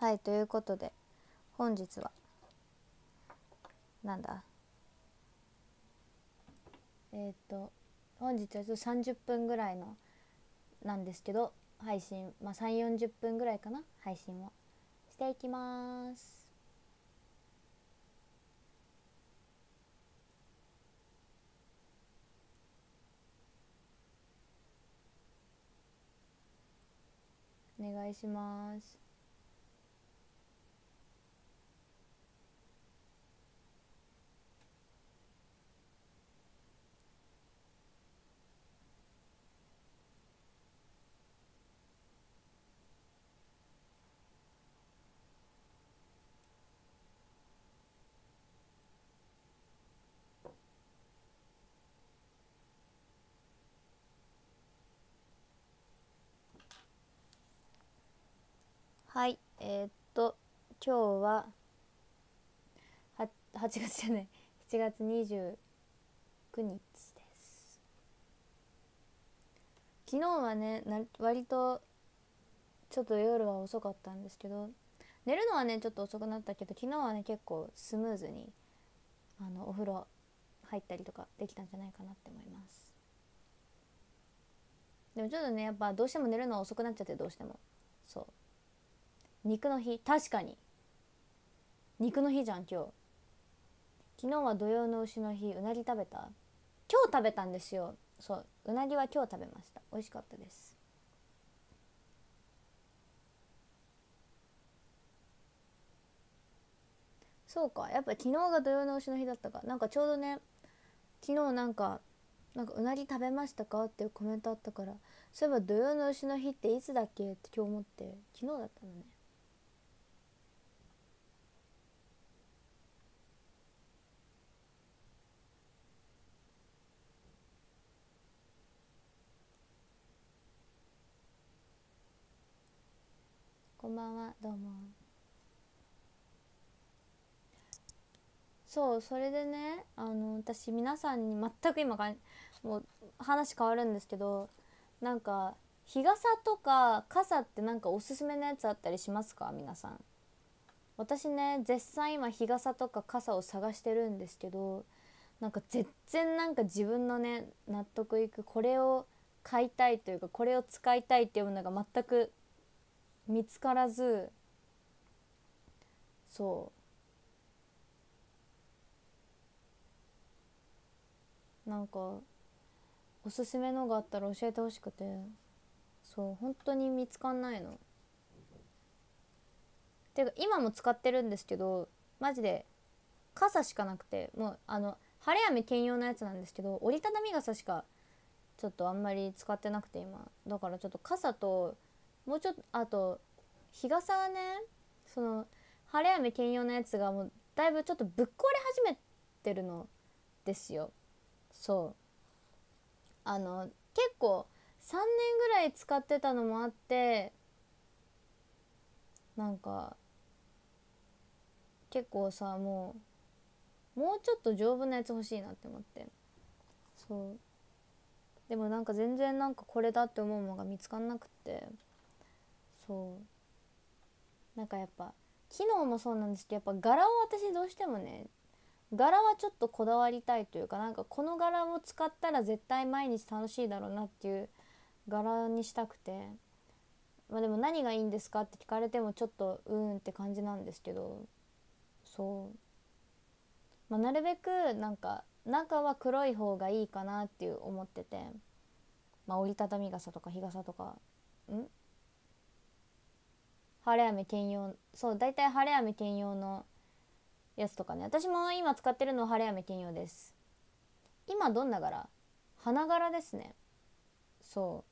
はいということで本日はなんだ？えっ、と本日はちょっと30分ぐらいのなんですけど配信まあ3 4 0分ぐらいかな配信をしていきます。お願いします。はいえー、っと今日はは8月じゃない7月29日です。昨日はねな割とちょっと夜は遅かったんですけど寝るのはねちょっと遅くなったけど昨日はね結構スムーズにあのお風呂入ったりとかできたんじゃないかなって思います。でもちょっとねやっぱどうしても寝るのは遅くなっちゃってどうしても。そう。肉の日。確かに。肉の日じゃん今日。昨日は土曜の牛の日。うなぎ食べた？今日食べたんですよ。そう。うなぎは今日食べました。美味しかったです。そうか。やっぱ昨日が土曜の牛の日だったか。なんかちょうどね昨日なんかなんかうなぎ食べましたか？っていうコメントあったから。そういえば土曜の牛の日っていつだっけ？って今日思って。昨日だったのね。んばんは。どうも。そうそれでねあの私皆さんに全く今がもう話変わるんですけどなんか日傘とか傘ってなんかおすすめのやつあったりしますか？皆さん。私ね絶賛今日傘とか傘を探してるんですけどなんか全然なんか自分のね納得いくこれを買いたいというかこれを使いたいっていうものが全く見つからずそうなんかおすすめのがあったら教えてほしくてそう本当に見つかんないの。ていうか今も使ってるんですけどマジで傘しかなくてもうあの晴れ雨兼用のやつなんですけど折りたたみ傘しかちょっとあんまり使ってなくて今だからちょっと傘ともうちょっとあと日傘はねその晴れ雨兼用のやつがもうだいぶちょっとぶっ壊れ始めてるのですよ。そう。あの結構3年ぐらい使ってたのもあってなんか結構さもうもうちょっと丈夫なやつ欲しいなって思って。そう。でもなんか全然なんかこれだって思うものが見つかんなくって。そう。なんかやっぱ機能もそうなんですけどやっぱ柄を私どうしてもね柄はちょっとこだわりたいというかなんかこの柄を使ったら絶対毎日楽しいだろうなっていう柄にしたくてまあでも何がいいんですかって聞かれてもちょっとうーんって感じなんですけどそう、まあ、なるべくなんか中は黒い方がいいかなっていう思ってて、まあ、折りたたみ傘とか日傘とかん晴れ雨兼用そう大体晴れ雨兼用のやつとかね。私も今使ってるのは晴れ雨兼用です。今どんな柄？花柄ですね。そ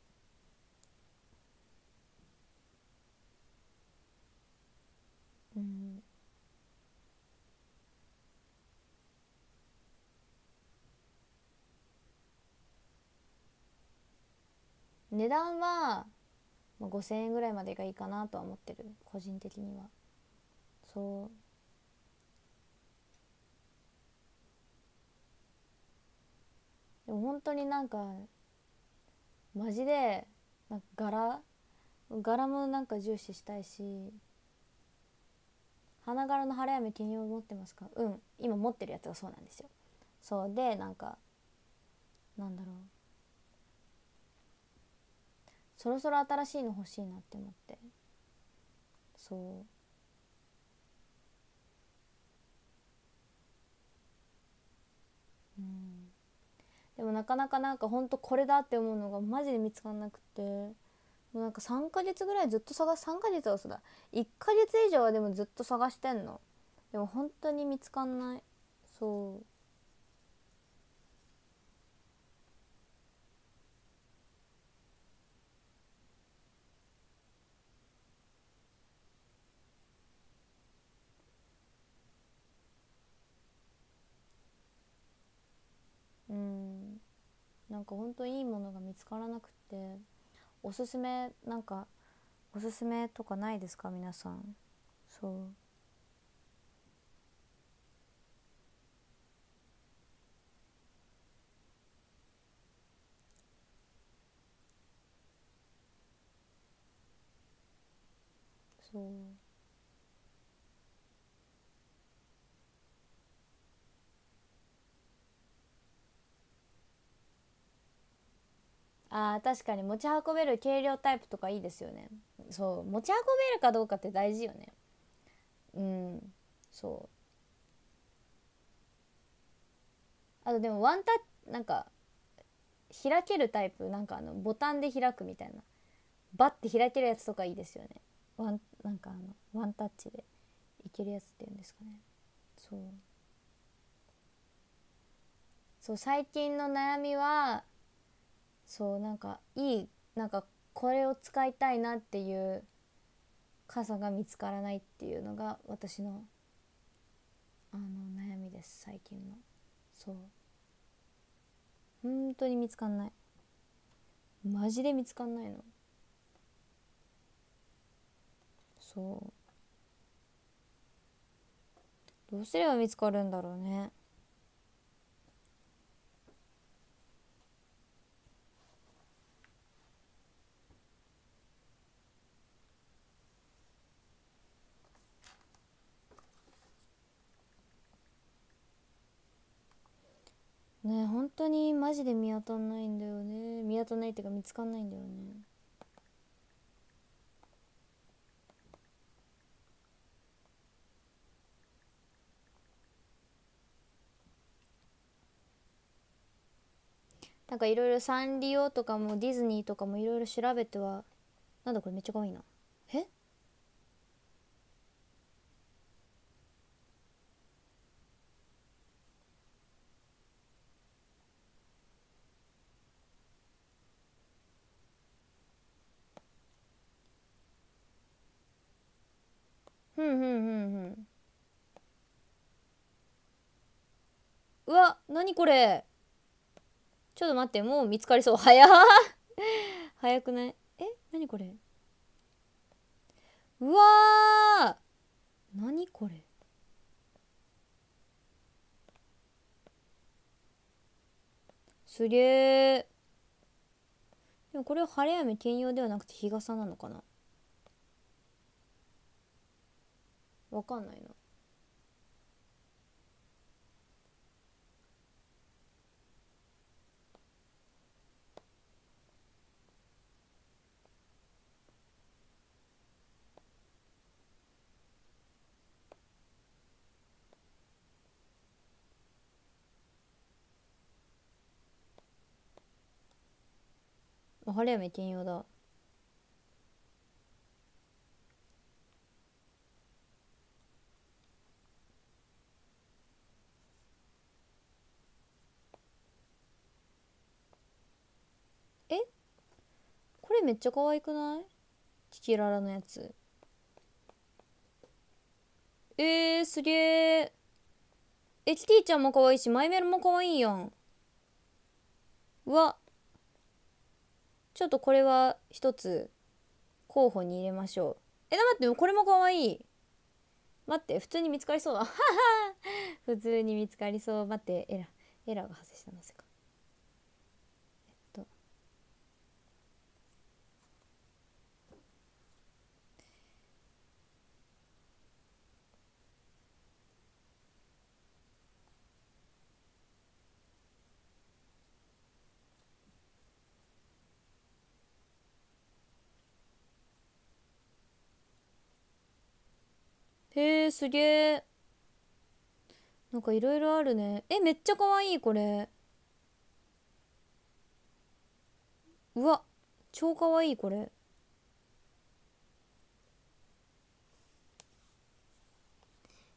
う。うん。値段はまあ、5,000円ぐらいまでがいいかなとは思ってる。個人的には。そう。でも本当になんかマジでなんか柄柄もなんか重視したいし花柄の晴れ雨兼用持ってますか？うん。今持ってるやつがそうなんですよ。そう。でなんかなんだろう。そろそろ新しいの欲しいなって思って。そう。うん。でもなかなかなんかほんとこれだって思うのがマジで見つかんなくて。もうなんか3ヶ月ぐらいずっと探す3ヶ月は嘘だ。1ヶ月以上はでもずっと探してんの。でも本当に見つかんない。そう。なんかほんといいものが見つからなくておすすめなんかおすすめとかないですか？皆さん。そう。そう。あ確かに持ち運べる軽量タイプとかいいですよね。そう持ち運べるかどうかって大事よね。うんそう。あとでもワンタッなんか開けるタイプなんかあのボタンで開くみたいな。バッて開けるやつとかいいですよね。ワンなんかあのワンタッチでいけるやつっていうんですかね。そう。そう最近の悩みはそう。なんかいいなんかこれを使いたいなっていう傘が見つからないっていうのが私のあの悩みです最近の。そう。本当に見つかんない。マジで見つかんないの。そう。どうすれば見つかるんだろうね。ね本当にマジで見当たんないんだよね。見当たんないっていうか見つかんないんだよね。なんかいろいろサンリオとかもディズニーとかもいろいろ調べてはなんだこれめっちゃ可愛いな。えふんふんふんふん。うわ何これ？ちょっと待ってもう見つかりそう。早っ。早くない？え？何これ？うわー！何これ？すげえでもこれは晴れ雨兼用ではなくて日傘なのかな？わかんないな。あ晴れ雨兼用だえこれめっちゃ可愛くない？キキララのやつ。えー、すげええキティちゃんも可愛いしマイメロも可愛いやん。うわ。ちょっとこれは一つ候補に入れましょう。え待ってこれも可愛い。待って普通に見つかりそう。だ 普通に見つかりそう。待ってエラエラが発生したなぜかへえすげえなんかいろいろあるね。えめっちゃかわいいこれ。うわ超かわいいこれ。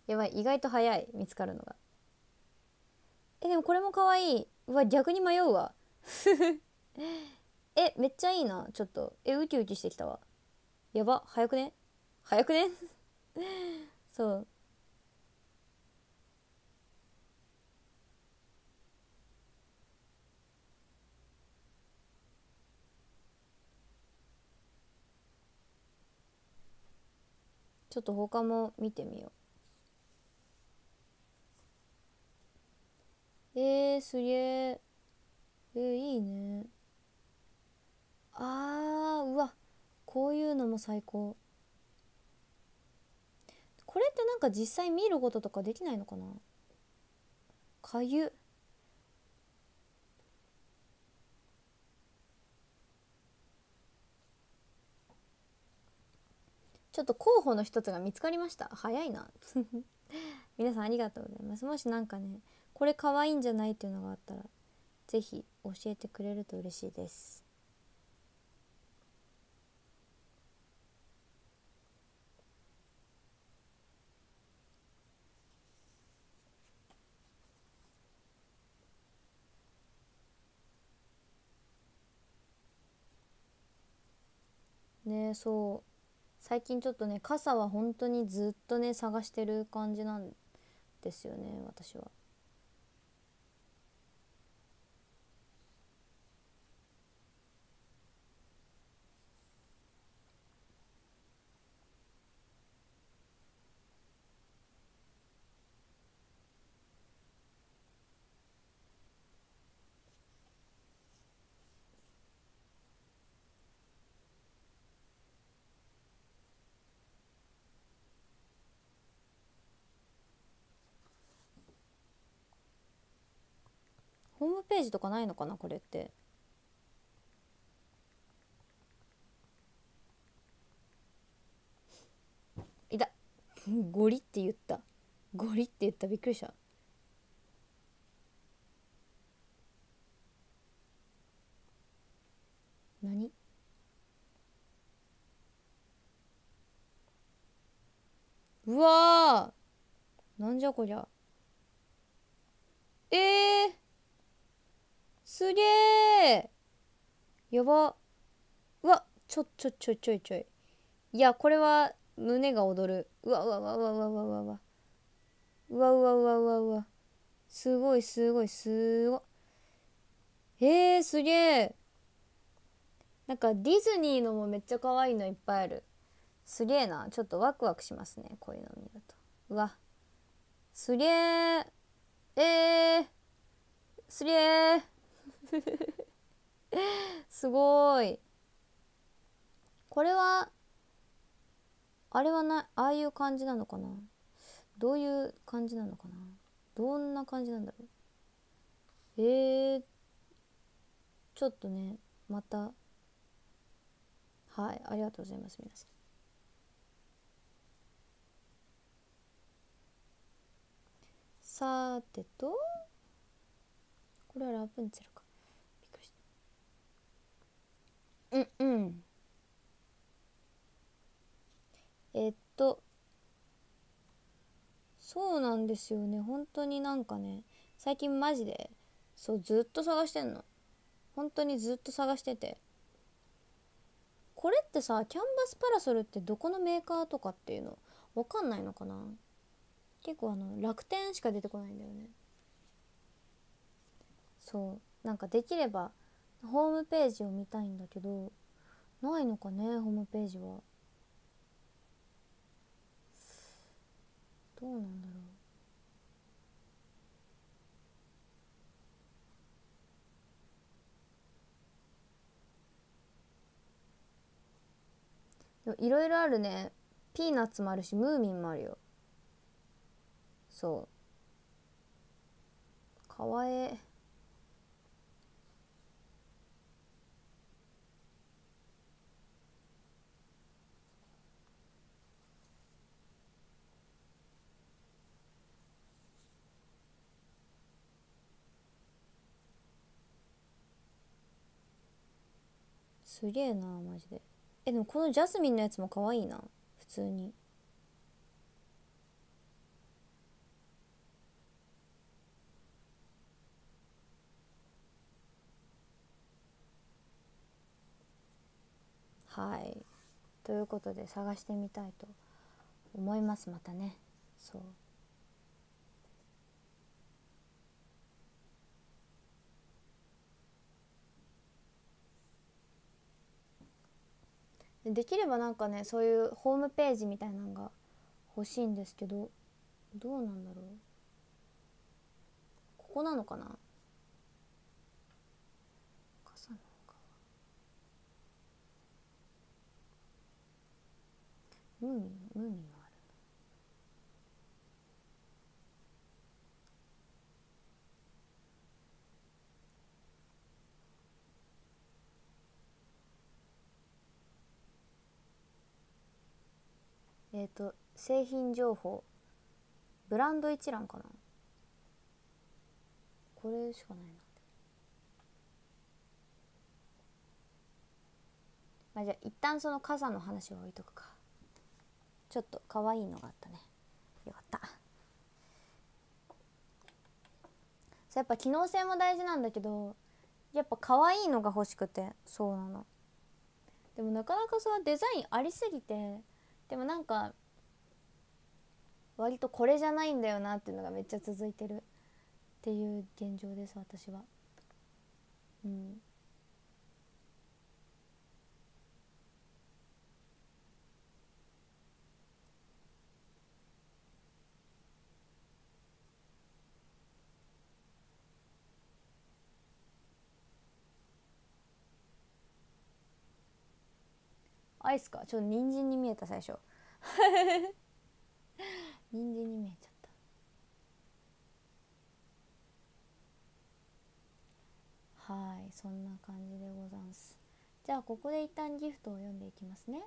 やばい意外と早い見つかるのが。えでもこれもかわいい。うわ逆に迷うわ。えめっちゃいいなちょっと。えウキウキしてきたわ。やば早くね？早くね？そう。ちょっと他も見てみよう。えー、すげええー、いいね。あーうわ。こういうのも最高。これってなんか実際見ることとかできないのかな？かゆ。ちょっと候補の一つが見つかりました。早いな。皆さんありがとうございます。もしなんかねこれ可愛いんじゃないっていうのがあったら是非教えてくれると嬉しいです。ねそう最近ちょっとね傘は本当にずっとね探してる感じなんですよね私は。ページとかないのかなこれって。いた。ゴリって言った。ゴリって言った。びっくりした。何？うわー。なんじゃこりゃ。えー、すげえやば。うわちょちょちょちょいちょい。いやこれは胸が躍る。うわうわうわうわうわうわうわ。うわうわうわうわうわ。うわすごいすごいすごい。えー、すげえなんかディズニーのもめっちゃ可愛いのいっぱいある。すげえな。ちょっとワクワクしますねこういうの見ると。うわ。すげええー、すげえ すごい。これはあれはなああいう感じなのかな？どういう感じなのかな？どんな感じなんだろう？えー、ちょっとねまた。はいありがとうございます皆さん。さてとこれはラプンツェルかびっくりしたうんうん。えっとそうなんですよね。本当になんかね最近マジでそうずっと探してんの。本当にずっと探してて。これってさキャンバスパラソルってどこのメーカーとかっていうの分かんないのかな。結構あの楽天しか出てこないんだよね。そうなんかできればホームページを見たいんだけどないのかねホームページは。どうなんだろう。いろいろあるね。ピーナッツもあるしムーミンもあるよ。そう。かわえすげえなマジで。えでもこのジャスミンのやつも可愛いな普通に。はい。ということで探してみたいと思いますまたね。そう。できればなんかねそういうホームページみたいなのが欲しいんですけどどうなんだろう？ここなのかな？ムーミンムーミンえっ、と製品情報。ブランド一覧かな。これしかないな。まあじゃあ一旦その傘の話は置いとくか。ちょっと可愛いのがあったね。よかった。そうやっぱ機能性も大事なんだけどやっぱ可愛いのが欲しくてそうなの。でもなかなかそのデザインありすぎてでもなんか割とこれじゃないんだよなっていうのがめっちゃ続いてるっていう現状です私は。うん。アイスか？ちょっと人参に見えた最初。人参に見えちゃった。はいそんな感じでございます。じゃあここで一旦ギフトを読んでいきますね。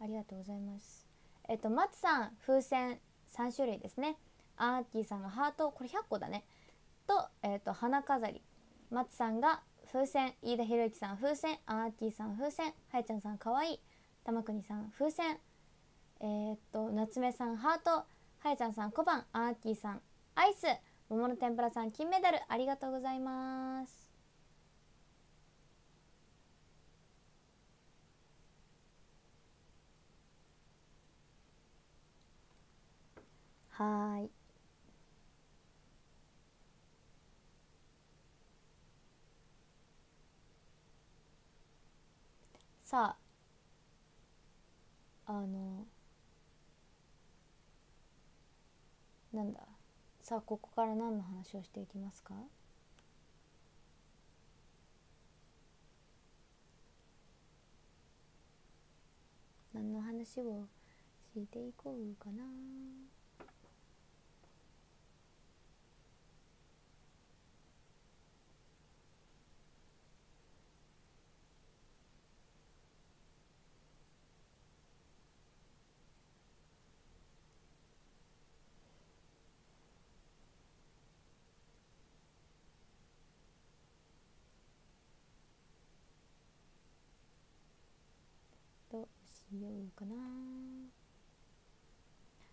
ありがとうございます。えっと松さん風船3種類ですね。アーティさんがハートこれ100個だね。と,、えっと花飾り。松さんが風船飯田博之さん風船アーティさん風船はやちゃんさんかわいい玉国さん風船。えー、っと夏目さんハート。はやちゃんさん小判。アーティさんアイス。桃の天ぷらさん金メダル。ありがとうございます。はい。さあのなんださあここから何の話をしていきますか？何の話をしていこうかな？どうしようかな。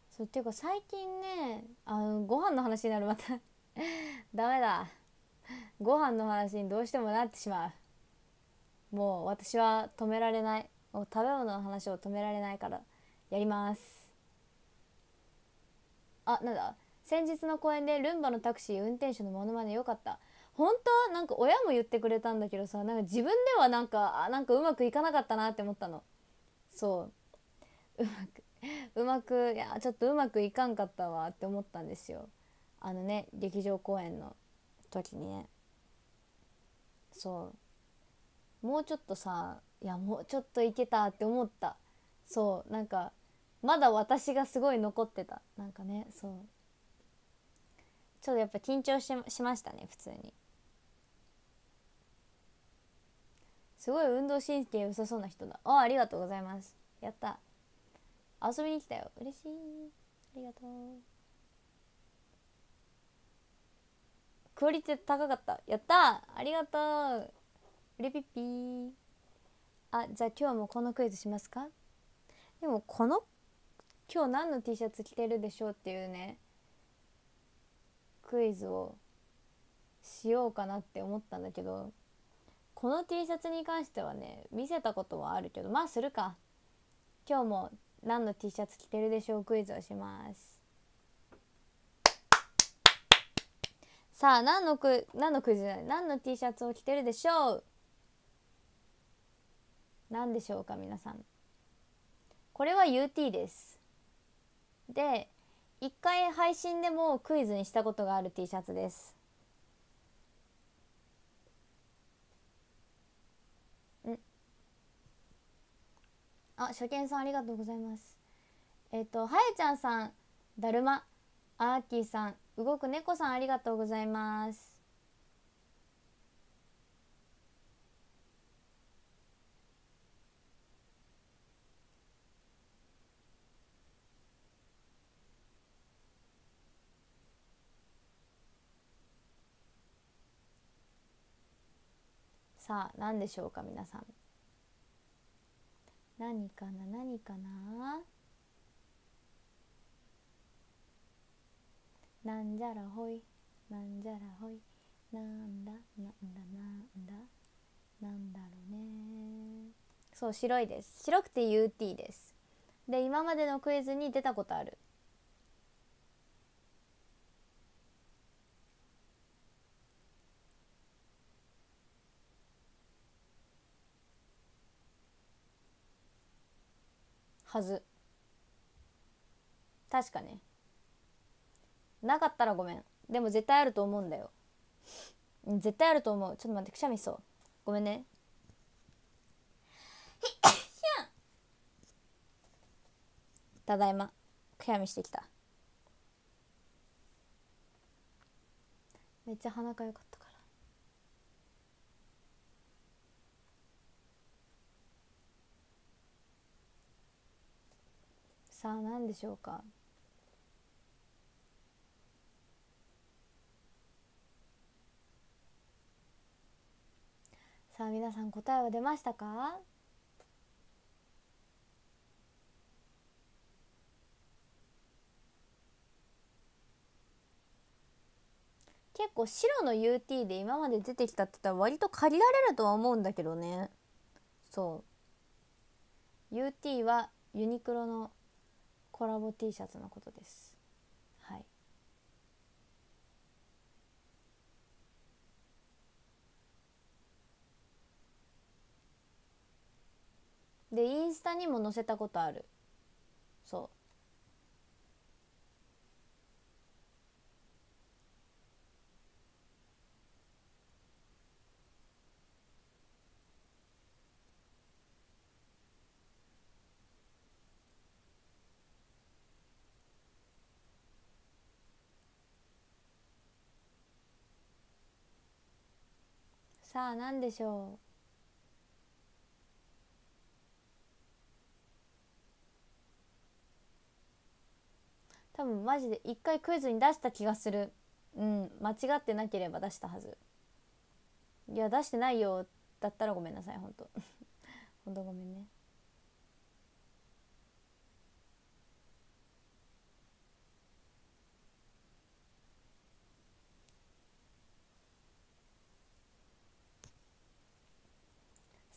そうっていうか最近ねあのご飯の話になるまた。ダメだ。ご飯の話にどうしてもなってしまう。もう私は止められない。もう食べ物の話を止められないから。やります。あなんだ。先日の公演でルンバのタクシー運転手のモノマネ良かった。本当なんか親も言ってくれたんだけどさなんか自分ではなんかあなんかうまくいかなかったなって思ったの。そう。うまく うまくいやちょっとうまくいかんかったわって思ったんですよ。あのね劇場公演の時にね。そう。もうちょっとさいやもうちょっといけたって思った。そう。なんかまだ私がすごい残ってた。なんかねそう。ちょっとやっぱ緊張ししましたね普通に。すごい運動神経良さそうな人だ。あありがとうございます。やった。遊びに来たよ。嬉しい。ありがとう。クオリティ高かった。やった。ありがとう。うれぴっぴー。あじゃあ今日もこのクイズしますか？でもこの今日何の T シャツ着てるでしょうっていうねクイズをしようかなって思ったんだけどこの T シャツに関してはね見せたことはあるけどまあするか。今日も何の T シャツ着てるでしょうクイズをします。さあ何のク何のクイズじゃない？何の T シャツを着てるでしょう？何でしょうか皆さん。これは UT です。で一回配信でもクイズにしたことがある T シャツです。あ初見さんありがとうございます。えっ、とはやちゃんさんだるま。アーキーさん動く猫さんありがとうございます。さあ何でしょうか皆さん。何かな？何かな？なんじゃらほい。なんじゃらほい。なんだ？なんだ？なんだ？なんだろうね。そう白いです。白くて UT です。で今までのクイズに出たことある。はず。確かね。なかったらごめん。でも絶対あると思うんだよ。絶対あると思う。ちょっと待ってくしゃみそう。ごめんね。ただいま。くしゃみしてきた。めっちゃ鼻が良かったからさあ何でしょうか？さあ皆さん答えは出ましたか？結構白の UT で今まで出てきたって言ったら割と借りられるとは思うんだけどね。そう。UT はユニクロのコラボ T シャツのことです。はい。でインスタにも載せたことある。そう。さあ何でしょう？多分マジで一回クイズに出した気がする。うん間違ってなければ出したはず。いや出してないよ。だったらごめんなさいほんと。ほんとごめんね。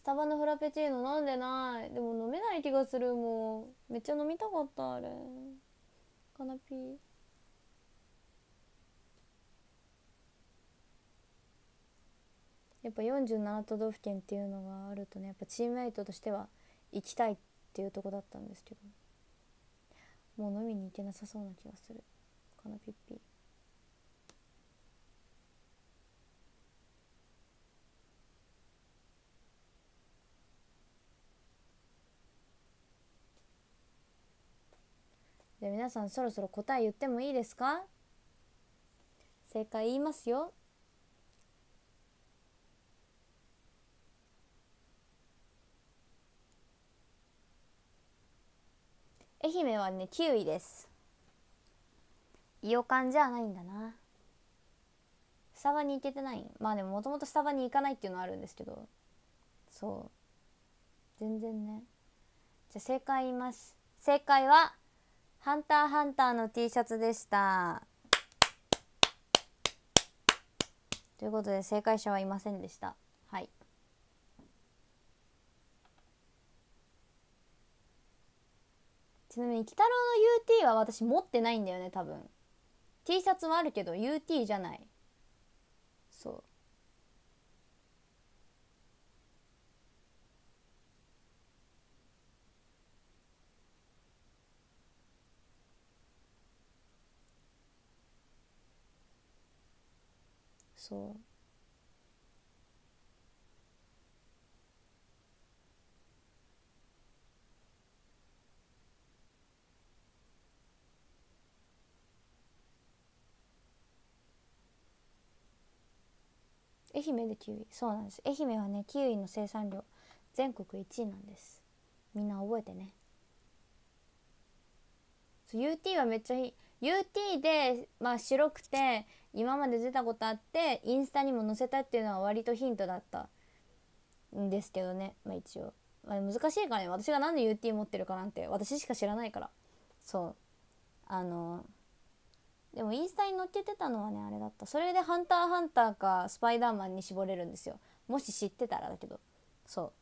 スタバのフラペチーノ飲んでない。でも飲めない気がするもうめっちゃ飲みたかったあれ。かなぴー。やっぱ47都道府県っていうのがあるとねやっぱチームメイトとしては行きたいっていうとこだったんですけど。もう飲みに行けなさそうな気がする。かなぴっぴー。で皆さんそろそろ答え言ってもいいですか？正解言いますよ。愛媛はね9位です。いよかんじゃないんだな。スタバに行けてない。まあでももともとスタバに行かないっていうのはあるんですけど。そう。全然ね。じゃあ正解言います。正解はハンターハンターの T シャツでした。ということで正解者はいませんでした。はい。ちなみに鬼太郎の UT は私持ってないんだよね多分。T シャツはあるけど UT じゃない。そう。そう。愛媛でキウイ。そうなんです。愛媛はねキウイの生産量全国1位なんです。みんな覚えてね。そう UT はめっちゃいい。UT でまあ白くて今まで出たことあってインスタにも載せたっていうのは割とヒントだったんですけどね。まあ一応、まあ、難しいからね。私が何で UT 持ってるかなんて私しか知らないから。そう。あのでもインスタに載っけてたのはねあれだった。それで「ハンターハンター」か「スパイダーマン」に絞れるんですよ。もし知ってたらだけど。そう。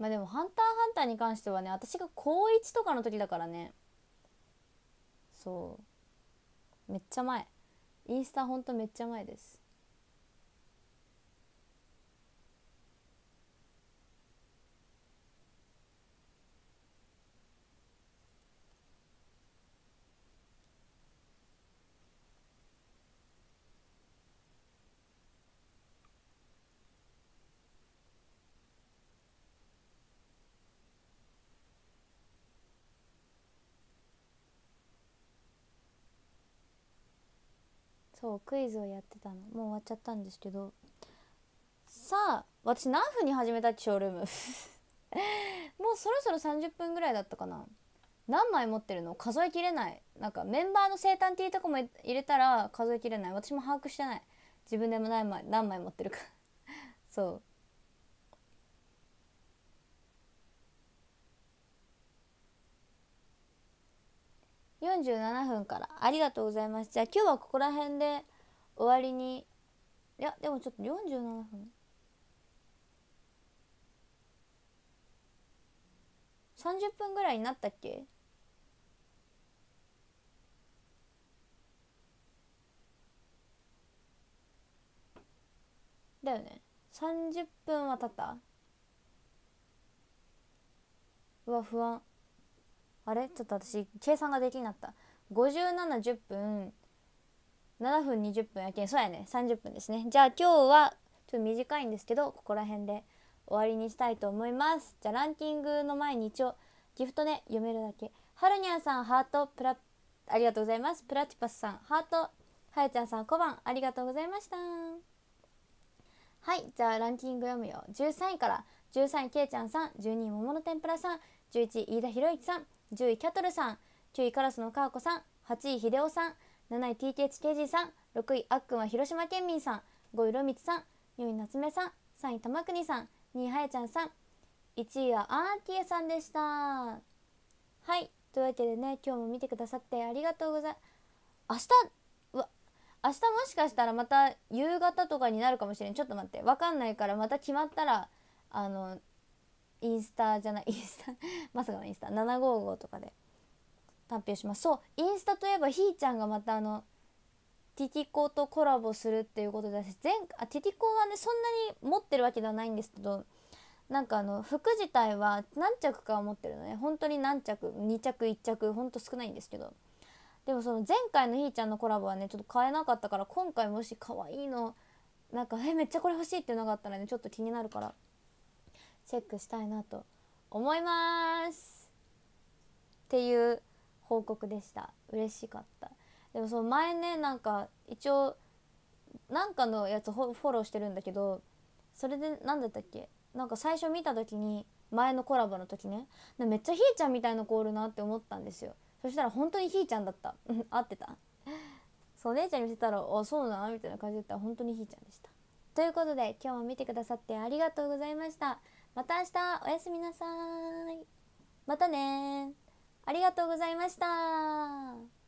まあでも「ハンターハンター」に関してはね私が高1とかの時だからね。そう。めっちゃ前。インスタほんとめっちゃ前です。そうクイズをやってたの。もう終わっちゃったんですけど。さあ私何分に始めたっけショールーム？もうそろそろ30分ぐらいだったかな。何枚持ってるの？数えきれない。なんかメンバーの生誕 T とかも入れたら数えきれない。私も把握してない。自分でも何枚何枚持ってるか。そう。47分から。ありがとうございます。じゃあ今日はここら辺で終わりに。いやでもちょっと47分。30分ぐらいになったっけ？だよね。30分は経った？うわ不安。あれ？ちょっと私計算ができになった。5710分7分20分やけんそうやね。30分ですね。じゃあ今日はちょっと短いんですけどここら辺で終わりにしたいと思います。じゃあランキングの前に一応ギフトね読めるだけ。はるにゃんさんハートプラありがとうございます。プラティパスさんハート。はやちゃんさん小判ありがとうございました。はいじゃあランキング読むよ。13位から。13位けいちゃんさん12位桃の天ぷらさん。11位飯田博之さん。10位キャトルさん9位カラスのかーこさん8位秀夫さん7位 TKHKG さん6位あっくんは広島県民さん5位ろみつさん4位夏目さん3位玉国さん2位はやちゃんさん1位はアーティエさんでした。はいというわけでね今日も見てくださってありがとうございます明日うわ明日もしかしたらまた夕方とかになるかもしれん。ちょっと待ってわかんないからまた決まったらあのインスタじゃないインスタ まさかのインスタ。755とかで発表します。そうインスタといえばひーちゃんがまたあのティティコとコラボするっていうことで前あティティコはねそんなに持ってるわけではないんですけどなんかあの服自体は何着かは持ってるのね。本当に何着2着1着ほんと少ないんですけど。でもその前回のひーちゃんのコラボはねちょっと買えなかったから今回もし可愛いのなんかえめっちゃこれ欲しいっていうのがあったらねちょっと気になるから。チェックしたいなと思います。っていう報告でした。嬉しかった。でもその前ねなんか一応なんかのやつフォローしてるんだけどそれで何だったっけ？なんか最初見た時に前のコラボの時ね。めっちゃひーちゃんみたいな子おるなって思ったんですよ。そしたら本当にひーちゃんだった。合ってた。そう姉ちゃんに見せたら「あそうな」みたいな感じだったら本当にひーちゃんでした。ということで今日も見てくださってありがとうございました。また明日おやすみなさい。またねありがとうございました。